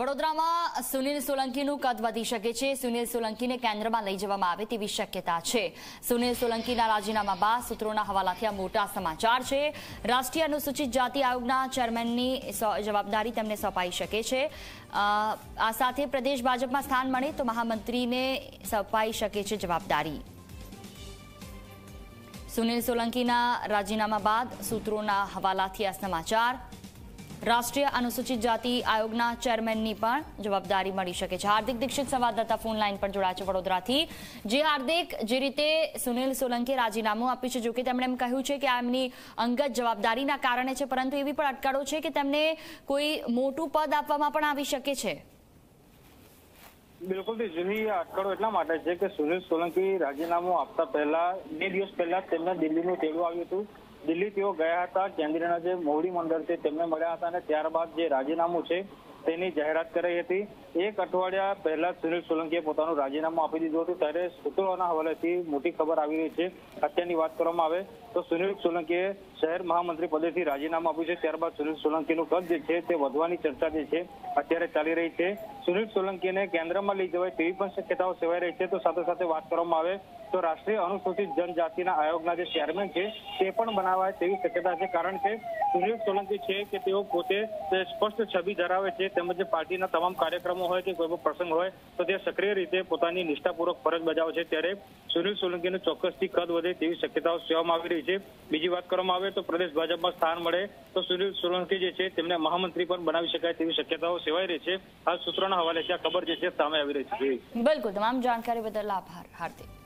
વડોદરામાં સુનિલ સોલંકીનું કદ વધી શકે છે. સુનિલ સોલંકીને કેન્દ્રમાં લઈ જવામાં આવે તેવી શક્યતા છે. સુનિલ સોલંકીના રાજીનામા બાદ સૂત્રોના હવાલાથી આ મોટા સમાચાર છે. રાષ્ટ્રીય અનુસૂચિત જાતિ આયોગના ચેરમેનની જવાબદારી તેમને સોંપાઈ શકે છે. આ સાથે પ્રદેશ ભાજપમાં સ્થાન મળે તો મહામંત્રીને સોંપાઈ શકે છે જવાબદારી. સુનિલ સોલંકીના રાજીનામા બાદ સૂત્રોના હવાલાથી આ સમાચાર. રાષ્ટ્રીય અનુસૂચિત જાતિ આયોગના ચેરમેનની પણ જવાબદારી મળી શકે છે. હાર્દિક દીક્ષિત સંવાદદાતા ફોન પર જોડાયા છે વડોદરાથી. જે હાર્દિક, જે રીતે સુનિલ સોલંકીએ રાજીનામું આપ્યું છે જોકે તેમણે એમ કહ્યું છે કે આ એમની અંગત જવાબદારીના કારણે છે, પરંતુ એવી પણ અટકળો છે કે તેમને કોઈ મોટું પદ આપવામાં પણ આવી શકે છે. બિલકુલથી અટકળો એટલા માટે છે કે સુનિલ સોલંકી રાજીનામું આપતા પહેલા, બે દિવસ પહેલા તેમને દિલ્હીનું તેડું આવ્યું હતું. દિલ્હી તેઓ ગયા હતા, કેન્દ્રના જે મોવડી મંડળ છે તેમને મળ્યા હતા અને ત્યારબાદ જે રાજીનામું છે તેની જાહેરાત કરાઈ હતી. એક અઠવાડિયા પહેલા સુનિલ સોલંકીએ પોતાનું રાજીનામું આપી દીધું હતું. ત્યારે સૂત્રોના હવાલેથી મોટી ખબર આવી રહી છે. અત્યારની વાત કરવામાં આવે તો સુનિલ સોલંકીએ શહેર મહામંત્રી પદેથી રાજીનામું આપ્યું છે. ત્યારબાદ સુનિલ સોલંકીનું કદ જે છે તે વધવાની ચર્ચા જે છે અત્યારે ચાલી રહી છે. સુનિલ સોલંકીને કેન્દ્રમાં લઈ જવાય તેવી પણ શક્યતાઓ સેવાઈ રહી છે. તો સાથે સાથે વાત કરવામાં આવે તો રાષ્ટ્રીય અનુસૂચિત જનજાતિના આયોગના જે ચેરમેન છે તે પણ બનાવાય તેવી શક્યતા છે. કારણ કે સુનિલ સોલંકી છે કે તેઓ પોતે સ્પષ્ટ છબી ધરાવે છે તેમજ પાર્ટીના તમામ કાર્યક્રમો હોય કે કોઈ પણ પ્રસંગ હોય તો તે સક્રિય રીતે પોતાની નિષ્ઠાપૂર્વક ફરજ બજાવે છે. ત્યારે સુનિલ સોલંકીનું ચોક્કસથી કદ વધે તેવી શક્યતાઓ સેવામાં આવી રહી છે. બીજી વાત કરવામાં આવે તો પ્રદેશ ભાજપમાં સ્થાન મળે તો સુનિલ સોલંકી જે છે તેમને મહામંત્રી પણ બનાવી શકાય તેવી શક્યતાઓ સેવાઈ રહી છે. હાલ સૂત્રોના હવાલે આ ખબર જે છે સામે આવી રહી છે. બિલકુલ, તમામ જાણકારી બદલ આભાર, હાર્દિક.